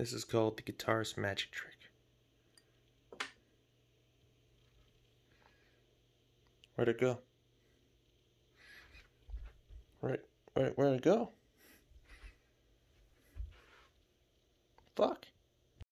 This is called the guitarist magic trick. Where'd it go? Right, right, where'd it go? Fuck.